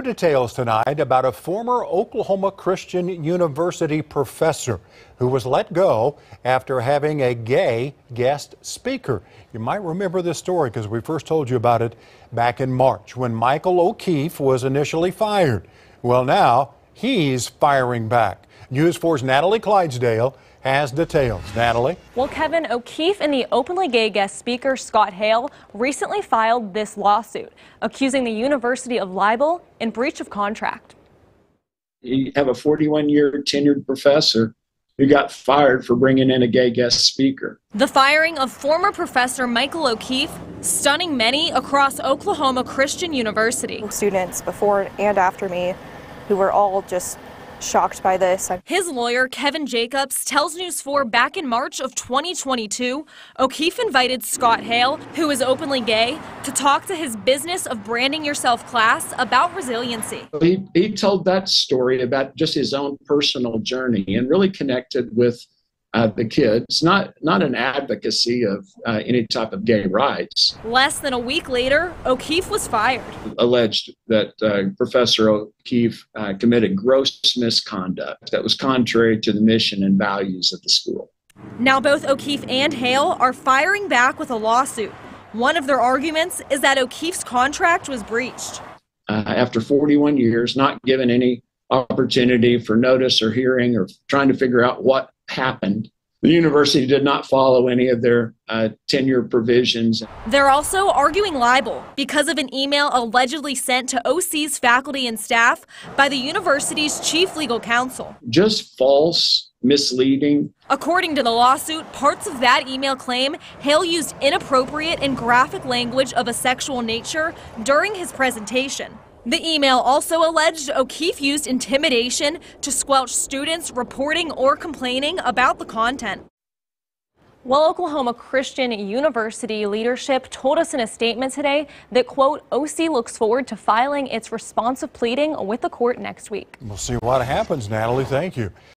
Other details tonight about a former Oklahoma Christian University professor who was let go after having a gay guest speaker. You might remember this story because we first told you about it back in March when Michael O'Keefe was initially fired. Well, now he's firing back. News 4's Natalie Clydesdale has details. Natalie? Well, Kevin O'Keefe and the openly gay guest speaker Scott Hale recently filed this lawsuit accusing the University of libel and breach of contract. You have a 41 year tenured professor who got fired for bringing in a gay guest speaker. The firing of former professor Michael O'Keefe stunning many across Oklahoma Christian University. Students before and after me who were all just shocked by this. His lawyer, Kevin Jacobs, tells News 4 back in March of 2022, O'Keefe invited Scott Hale, who is openly gay, to talk to his Business of Branding Yourself class about resiliency. He, he told that story about just his own personal journey and really connected with uh, the kids, not not an advocacy of uh, any type of gay rights. Less than a week later, O'Keefe was fired. Alleged that uh, Professor O'Keefe uh, committed gross misconduct that was contrary to the mission and values of the school. Now both O'Keefe and Hale are firing back with a lawsuit. One of their arguments is that O'Keefe's contract was breached. Uh, after 41 years, not given any opportunity for notice or hearing or trying to figure out what happened. The university did not follow any of their uh, tenure provisions. They're also arguing libel because of an email allegedly sent to OC's faculty and staff by the university's chief legal counsel. Just false, misleading. According to the lawsuit, parts of that email claim Hale used inappropriate and graphic language of a sexual nature during his presentation. The email also alleged O'Keefe used intimidation to squelch students reporting or complaining about the content. Well, Oklahoma Christian University leadership told us in a statement today that, quote, OC looks forward to filing its responsive pleading with the court next week. We'll see what happens, Natalie. Thank you.